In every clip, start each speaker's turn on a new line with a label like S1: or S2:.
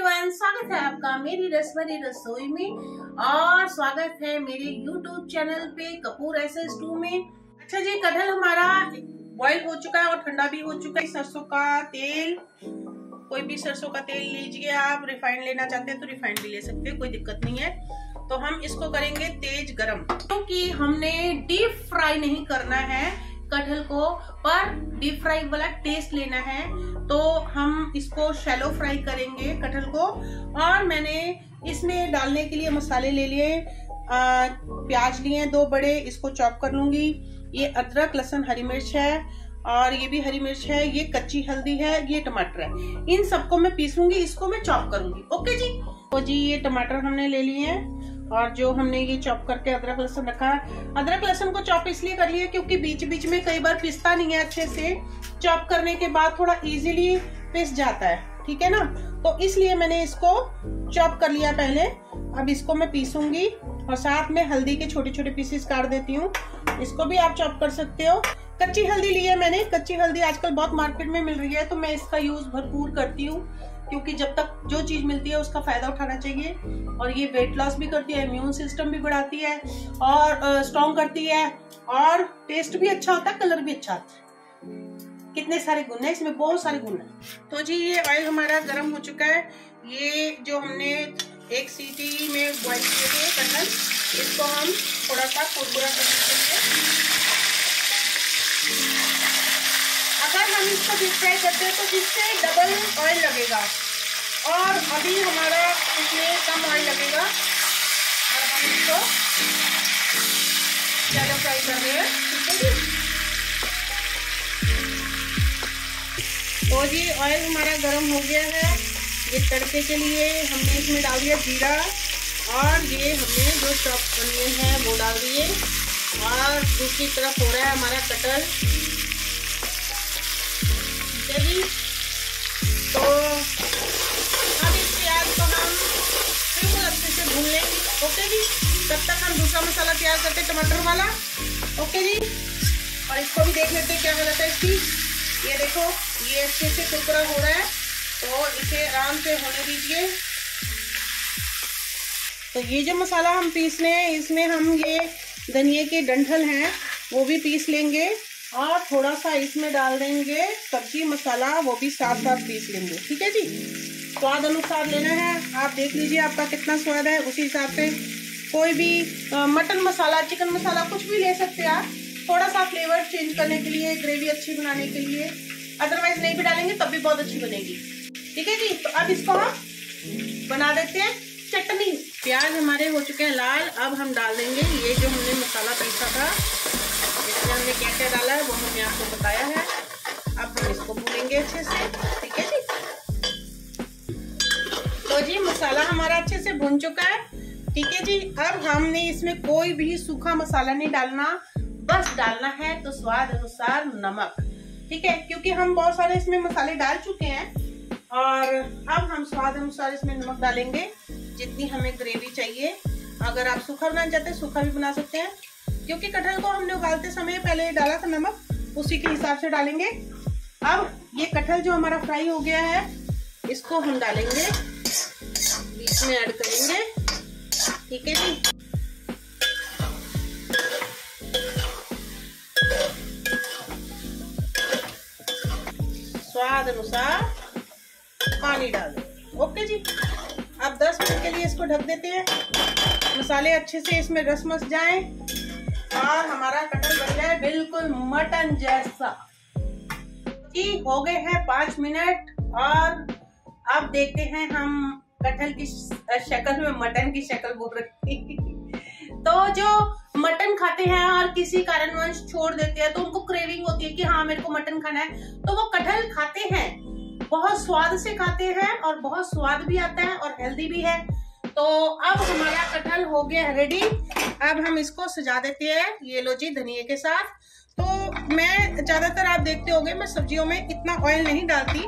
S1: Everyone स्वागत है आपका मेरी रसभरी रसोई में और स्वागत है मेरे यूट्यूब चैनल पे कपूर एस एस टू में। अच्छा जी, कटहल हमारा बॉईल हो चुका है और ठंडा भी हो चुका है। सरसों का तेल, कोई भी सरसों का तेल लीजिए आप रिफाइंड लेना चाहते हैं तो रिफाइंड भी ले सकते हैं, कोई दिक्कत नहीं है। तो हम इसको करेंगे तेज गरम। क्योंकि तो हमने डीप फ्राई नहीं करना है कटहल को पर डीप फ्राई वाला टेस्ट लेना है। तो हम इसको शैलो फ्राई करेंगे कटहल को। और मैंने इसमें डालने के लिए मसाले ले लिए। प्याज लिए दो बड़े, इसको चॉप कर लूँगी। ये अदरक, लहसुन, हरी मिर्च है। और ये भी हरी मिर्च है, ये कच्ची हल्दी है, ये टमाटर है। इन सबको मैं पीसूँगी इसको मैं चॉप करूँगी। ओके जी? तो जी, ये टमाटर हमने ले लिए हैं। और जो हमने ये चॉप करके अदरक लहसुन रखा है। अदरक लहसुन को चॉप इसलिए कर लिया क्योंकि बीच बीच में कई बार पिसता नहीं है अच्छे से। चॉप करने के बाद थोड़ा इजीली पिस जाता है, ठीक है ना? तो इसलिए मैंने इसको चॉप कर लिया पहले। अब इसको मैं पीसूँगी और साथ में हल्दी के छोटे छोटे पीसेस काट देती हूँ। इसको भी आप चॉप कर सकते हो। कच्ची हल्दी ली है मैंने। कच्ची हल्दी आजकल बहुत मार्केट में मिल रही है तो मैं इसका यूज़ भरपूर करती हूँ। क्योंकि जब तक जो चीज़ मिलती है उसका फ़ायदा उठाना चाहिए और ये वेट लॉस भी करती है इम्यून सिस्टम भी बढ़ाती है और स्ट्रॉन्ग करती है और टेस्ट भी अच्छा होता है कलर भी अच्छा आता है। कितने सारे गुण है, इसमें बहुत सारे गुण है। तो जी, ये ऑयल हमारा गर्म हो चुका है। ये जो हमने एक सीटी में बॉइल किए थे, कटहल, इसको हम थोड़ा सा कुरकुरा कर देंगे अगर हम इसको डीप फ्राई करते हैं तो इससे डबल ऑयल लगेगा। और अभी हमारा इसमें कम ऑयल लगेगा। और हम इसको ज़्यादा फ्राई कर रहे हैं, ठीक है जी? तो जी ऑयल हमारा गर्म हो गया है। ये तड़के के लिए हमने इसमें डाल दिया जीरा और ये हमने जो चॉप अनियन है वो डाल दिए। और दूसरी तरफ़ हो रहा है हमारा कटल ठीक है जी? हम दूसरा मसाला तैयार करते हैं, टमाटर वाला। ओके जी? और इसको भी देख लेते हैं क्या हालत है इसकी। ये देखो, ये अच्छे से कुरकुरा हो रहा है। तो इसे आराम से होने दीजिए। तो ये जो मसाला हम पीस रहे हैं, इसमें हम ये धनिए के डंठल हैं, वो भी पीस लेंगे। और थोड़ा सा इसमें डाल देंगे सब्ज़ी मसाला, वो भी साथ साथ पीस लेंगे। ठीक है जी? स्वाद अनुसार लेना है। आप देख लीजिए आपका कितना स्वाद है, उसी हिसाब से। कोई भी मटन मसाला चिकन मसाला, कुछ भी ले सकते हैं आप। थोड़ा सा फ्लेवर चेंज करने के लिए ग्रेवी अच्छी बनाने के लिए। अदरवाइज़ नहीं भी डालेंगे, तब भी बहुत अच्छी बनेगी। ठीक है जी? तो अब इसको हम बना देते हैं चटनी। प्याज हमारे हो चुके हैं लाल। अब हम डाल देंगे ये जो हमने मसाला पीसा था। इसमें हमने क्या क्या डाला है, वो हमने आपको बताया है। अब हम इसको भूलेंगे अच्छे से। ठीक है जी? तो जी, मसाला हमारा अच्छे से भुन चुका है। ठीक है जी, अब हमने इसमें कोई भी सूखा मसाला नहीं डालना। बस डालना है तो स्वाद अनुसार नमक। ठीक है, क्योंकि हम बहुत सारे इसमें मसाले डाल चुके हैं और अब हम स्वाद अनुसार इसमें नमक डालेंगे, जितनी हमें ग्रेवी चाहिए। अगर आप सूखा बनाना चाहते हैं, सूखा भी बना सकते हैं। क्योंकि कटहल को हमने उबालते समय पहले डाला था नमक, उसी के हिसाब से डालेंगे। अब ये कटहल जो हमारा फ्राई हो गया है, इसको हम डालेंगे। बीच में ऐड करेंगे। ठीक है जी। स्वाद अनुसार पानी डाल। ओके जी। अब 10 मिनट के लिए इसको ढक देते हैं। मसाले अच्छे से इसमें रस मस जाए और हमारा कटहल बन जाए बिल्कुल मटन जैसा। जी, हो गए हैं पाँच मिनट और अब देखते हैं हम कटहल की शक्ल में, मटन की शक्ल बोल रखी। तो जो मटन खाते हैं और किसी कारणवश छोड़ देते हैं तो उनको क्रेविंग होती है कि हाँ मेरे को मटन खाना है। तो वो कटहल खाते हैं। बहुत स्वाद से खाते हैं और बहुत स्वाद भी आता है और हेल्दी भी है। तो अब हमारा कटहल हो गया है रेडी अब हम इसको सजा देते हैं ये लो जी धनिया के साथ। तो मैं, ज़्यादातर आप देखते होंगे, मैं सब्जियों में इतना ऑयल नहीं डालती।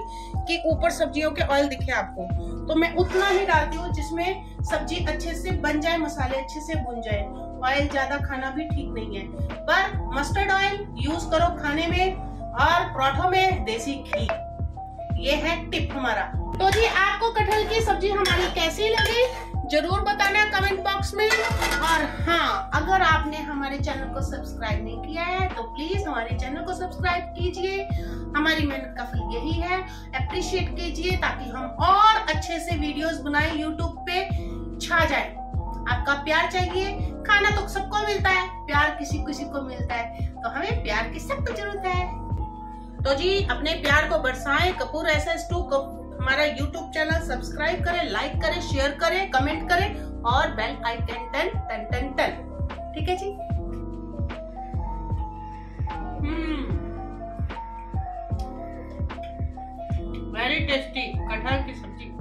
S1: कि ऊपर सब्जियों के ऑयल दिखे आपको। तो मैं उतना ही डालती हूँ जिसमें सब्ज़ी अच्छे से बन जाए, मसाले अच्छे से भुन जाए। ऑयल ज़्यादा खाना भी ठीक नहीं है। पर मस्टर्ड ऑयल यूज़ करो खाने में और पराठों में देसी घी। ये है टिप हमारा। तो जी, आपको कटहल की सब्ज़ी हमारी कैसी लगी? ज़रूर बताना कमेंट बॉक्स में। और हाँ अगर आपने हमारे चैनल को सब्सक्राइब नहीं किया है तो प्लीज़ हमारे चैनल को सब्सक्राइब कीजिए। हमारी मेहनत का फल यही है। अप्रिशिएट कीजिए ताकि हम और अच्छे से वीडियोस बनाए यूट्यूब पे, छा जाए। आपका प्यार चाहिए, खाना तो सबको मिलता है, प्यार किसी किसी को मिलता है तो हमें प्यार की सख्त ज़रूरत है। तो जी, अपने प्यार को बरसाएँ, कपूर एस एस टू हमारा यूट्यूब चैनल सब्सक्राइब करें लाइक करें शेयर करें कमेंट करें और बेल आइकन टन टन टन टन ठीक है जी? वेरी टेस्टी कटहल की सब्ज़ी।